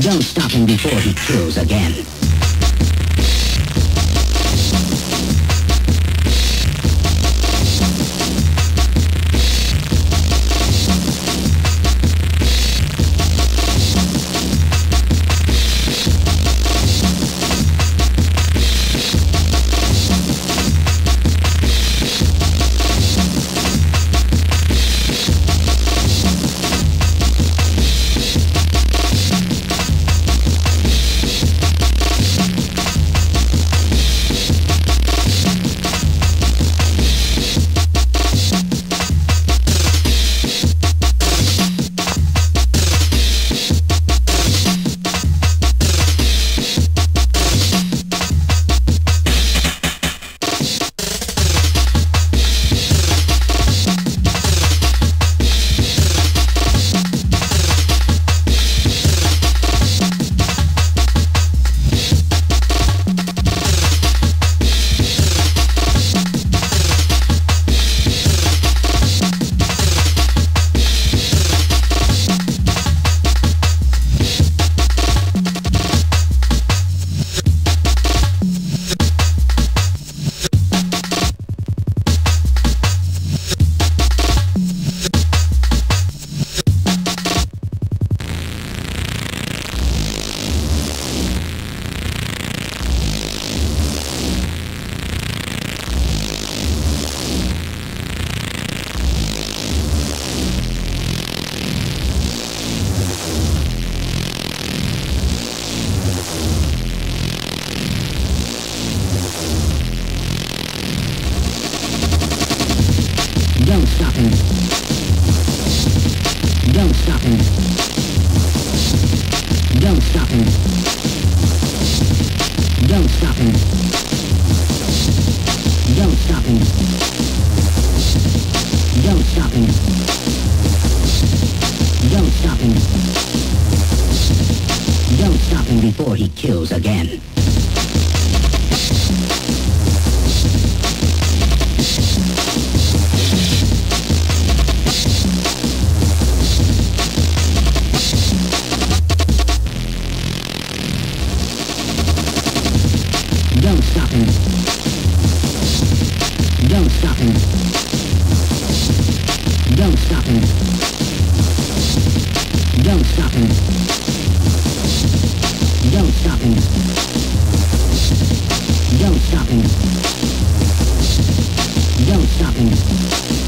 Don't stop him before he kills again. Stop him. Don't stop him before he kills again. Don't stop him. Don't stop him. Don't stop him stopping. Don't stopping. Don't stopping. Don't stopping.